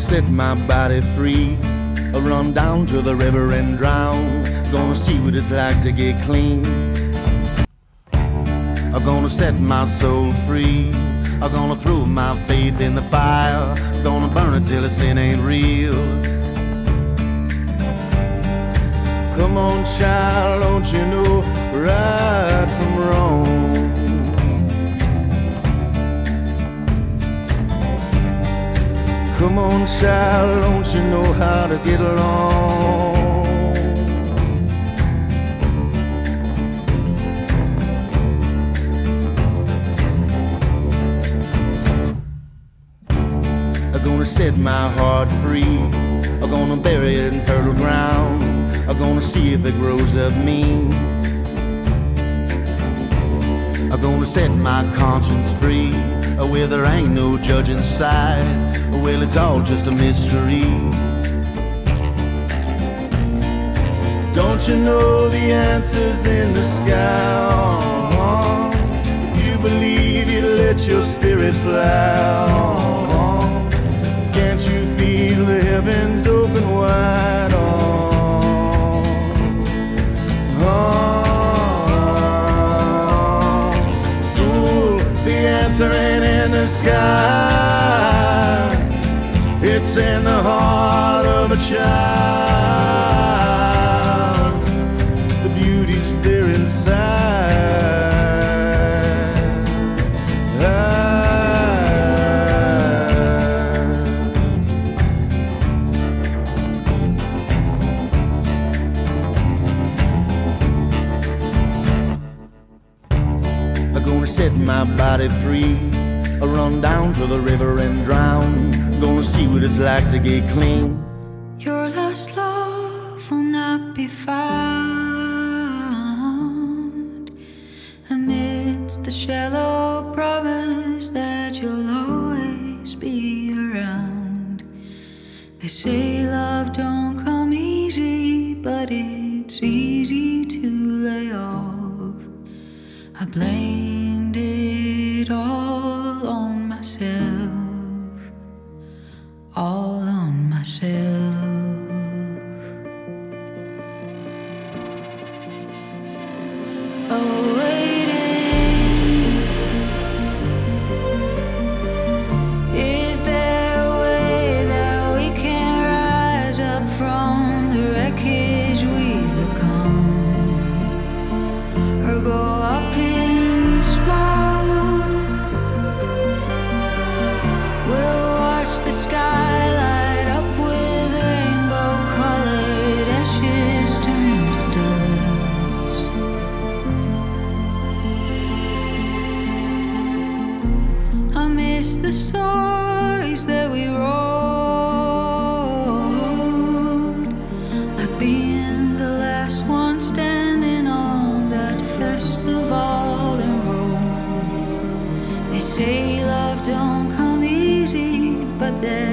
set my body free. I'll run down to the river and drown. Gonna see what it's like to get clean. I'm gonna set my soul free. I'm gonna throw my faith in the fire. Gonna burn it till the sin ain't real. Come on, child, don't you know right from wrong? Child, don't you know how to get along? I'm gonna set my heart free. I'm gonna bury it in fertile ground. I'm gonna see if it grows up mean. I'm gonna set my conscience free. Where there ain't no judge inside. Well, it's all just a mystery. Don't you know the answer's in the sky? If you believe, you let your spirit fly. Can't you feel the heavens open wide? Sky. It's in the heart of a child. The beauty's there inside. I'm gonna set my body free. I run down to the river and drown. Gonna see what it's like to get clean. Your lost love will not be found amidst the shallow promise that you'll always be around. They say love don't come easy, but it's easy to lay off. I blame the stories that we wrote, like being the last one standing on that festival in Rome. They say love don't come easy, but then.